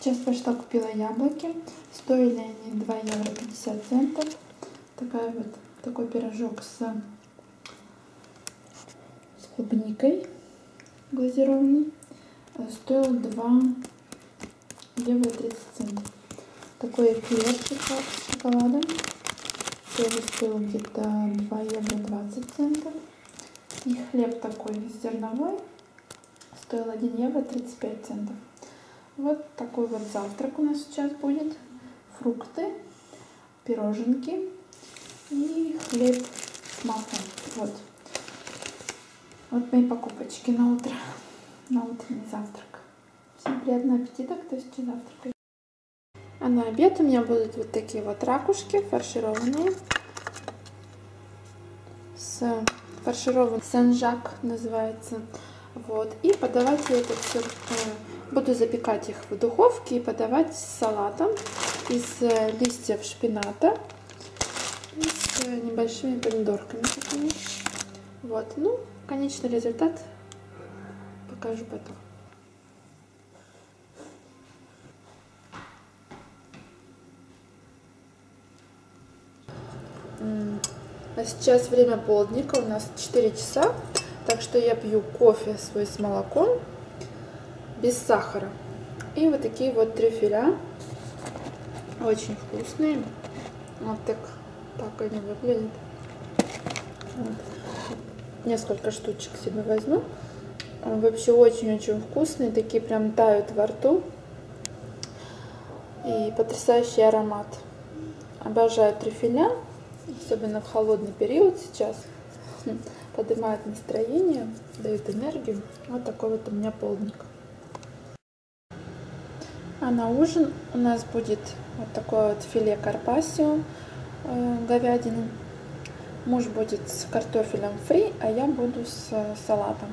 Сейчас пошла купила яблоки. Стоили они 2 евро 50 центов. Такая вот, такой пирожок с, с клубникой глазированный. Стоил 2 евро 30 центов. Такой эклер с шоколадом. Тоже стоил где-то 2 евро 20 центов. И хлеб такой зерновой стоил 1 евро 35 центов. Вот такой вот завтрак у нас сейчас будет. Фрукты, пироженки и хлеб с маслом. Вот. Вот мои покупочки на утро, на утренний завтрак. Всем приятного аппетита, кто сейчас завтракает. А на обед у меня будут вот такие вот ракушки фаршированные. С фаршированный сен-жак называется. Вот. И подавать я это все, буду запекать их в духовке и подавать с салатом из э, листьев шпината и с небольшими помидорками такими. Вот. Ну, конечный результат покажу потом. А сейчас время полдника, у нас 4 часа. Так что я пью кофе свой с молоком, без сахара. И вот такие вот трюфеля. Очень вкусные. Вот так, так они выглядят. Вот. Несколько штучек себе возьму. Вообще очень-очень вкусные. Такие прям тают во рту. И потрясающий аромат. Обожаю трюфеля. Особенно в холодный период сейчас поднимает настроение, дает энергию. Вот такой вот у меня полдник. А на ужин у нас будет вот такое вот филе карпасио э, говядины. Муж будет с картофелем фри, а я буду с салатом.